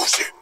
Lose it.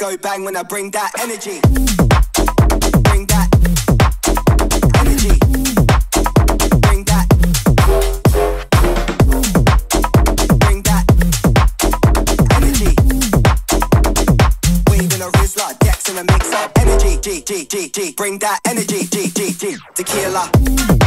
Go bang when I bring that energy. Bring that energy. Bring that. Energy. Waving a in a mix up. Energy, G, G, G, G, bring that energy, G, G, G, tequila.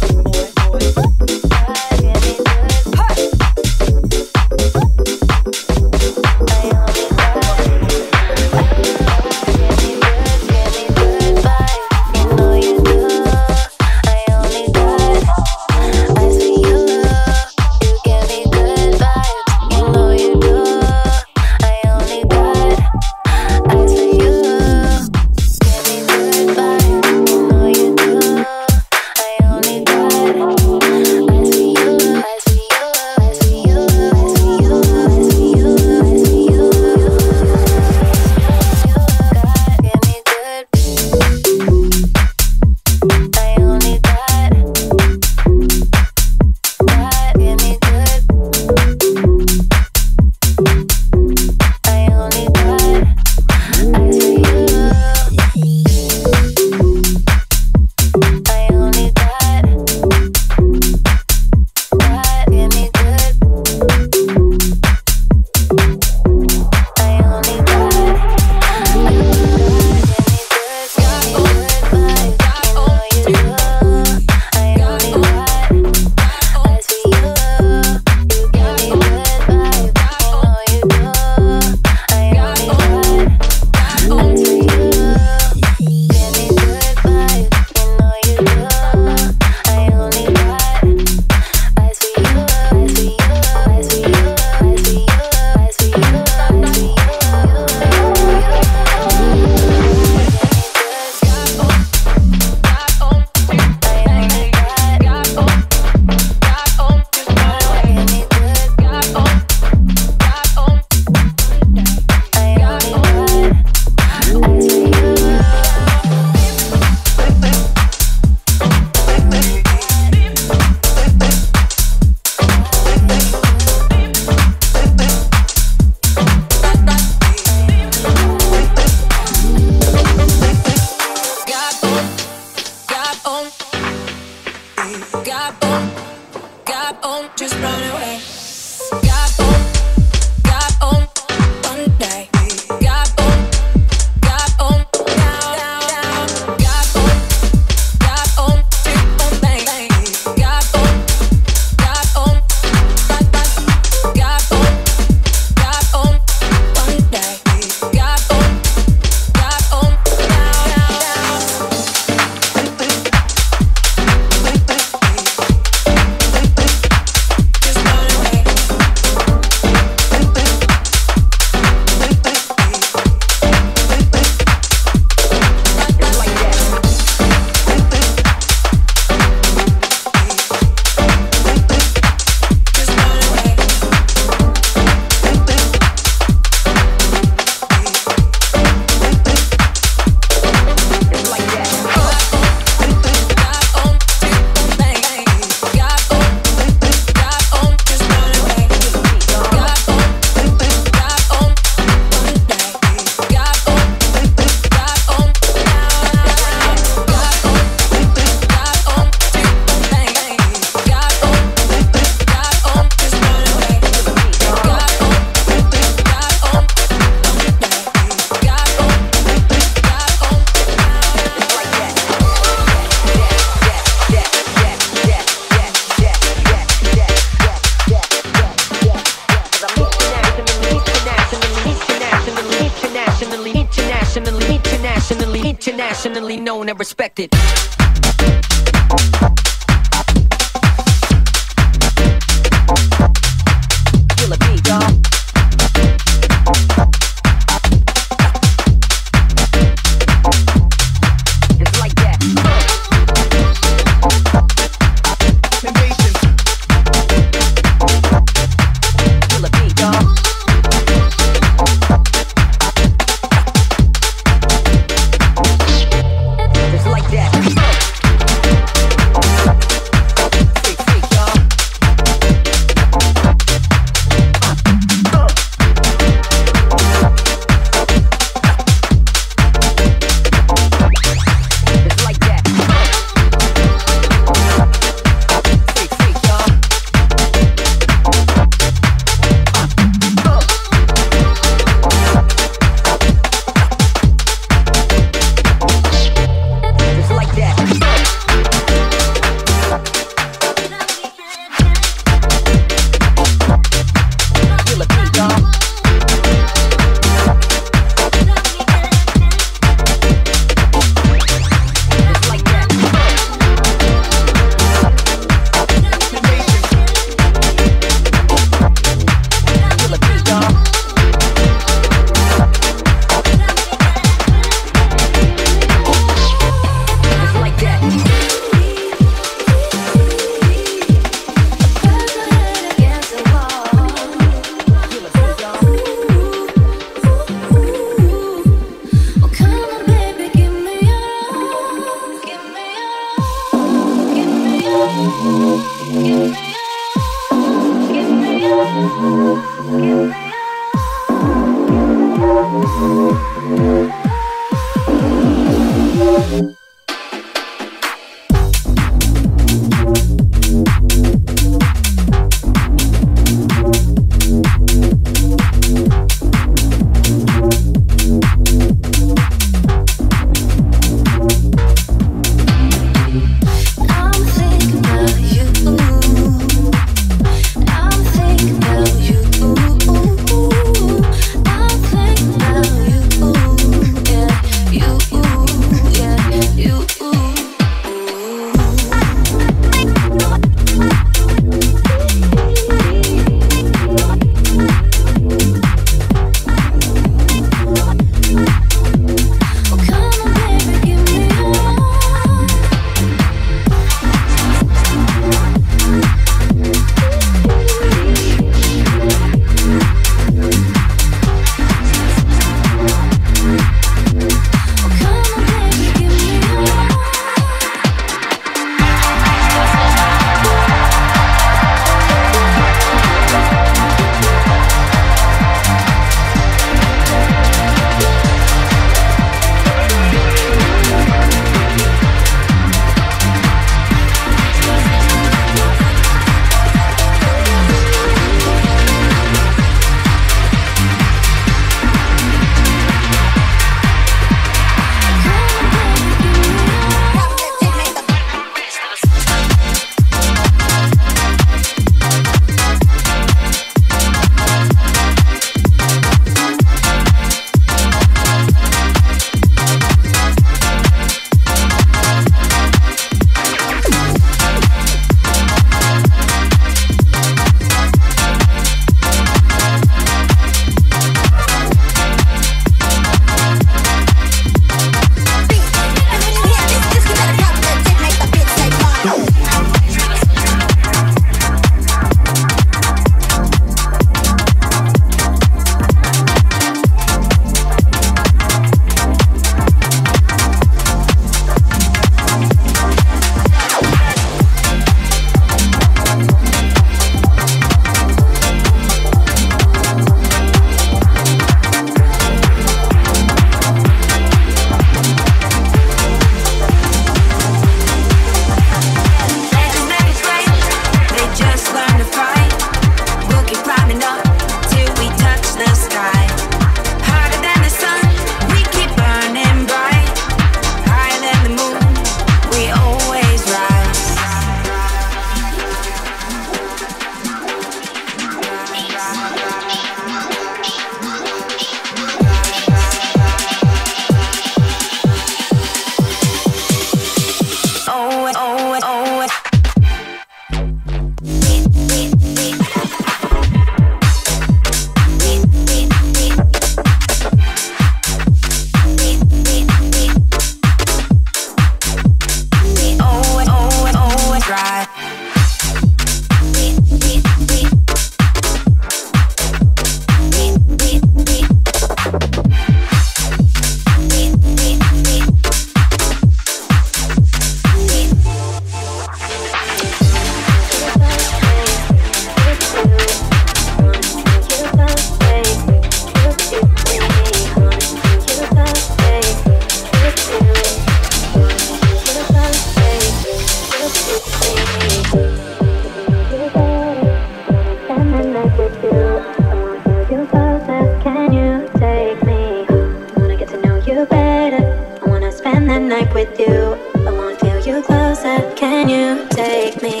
with you. I wanna feel you closer. Can you take me?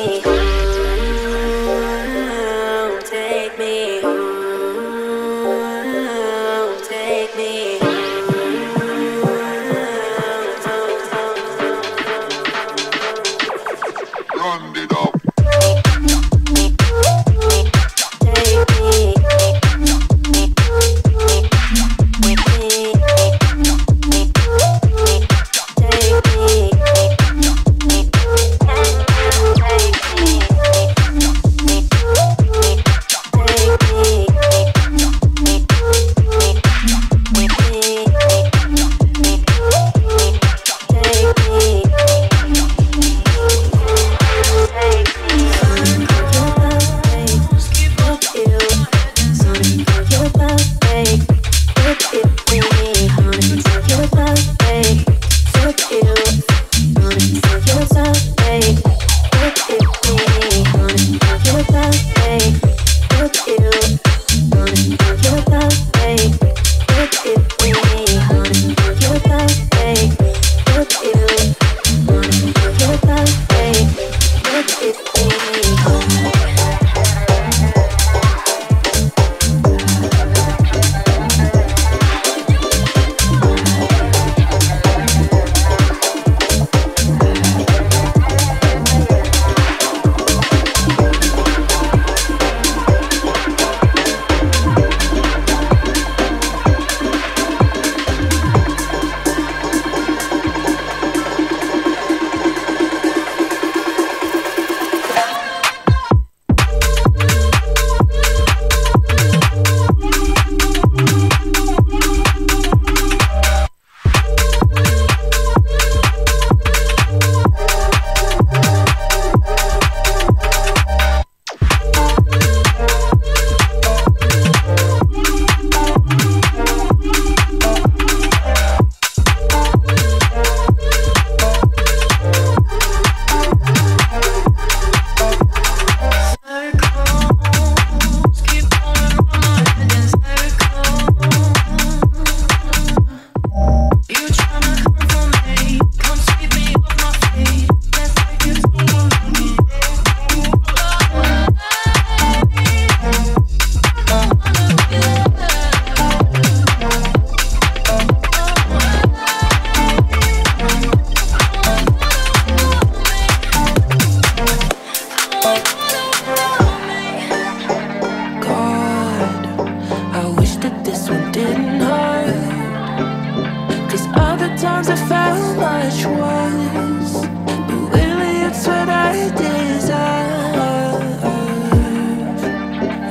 Sometimes I felt much worse. But really it's what I deserve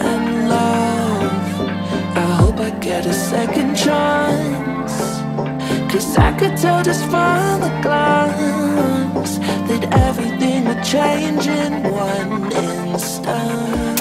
And love I hope I get a second chance. Cause I could tell just from a glance That everything would change in one instant.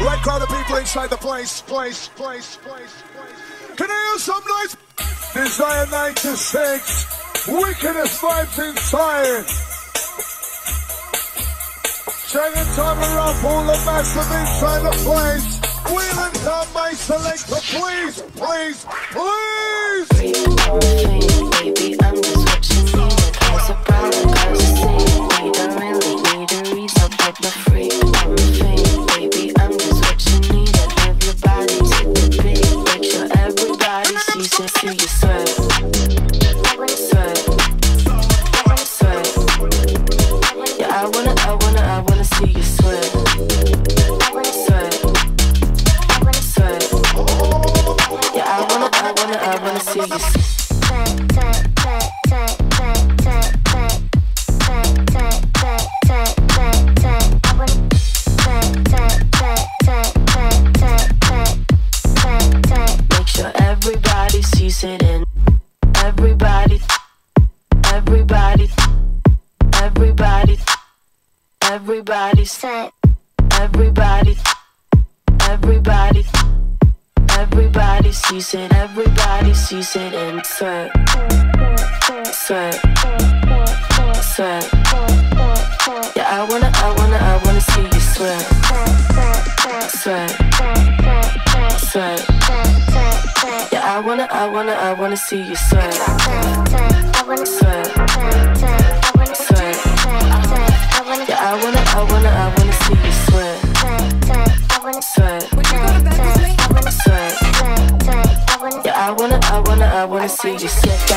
Red crowd of people inside the place, place, place, place, place. Can I hear some noise? Desire 96, wickedest vibes inside. Shaking time around, pull the back inside the place. Wheel and down my selector, please, please, please. Baby, I'm just what you see, Keep them really I wanna, I wanna see you sweat. I wanna Sweat. I Sweat. Yeah, I wanna, I wanna, I wanna see you sweat. I wanna Sweat. I wanna Sweat. Yeah, I wanna, I wanna, I wanna see you sweat.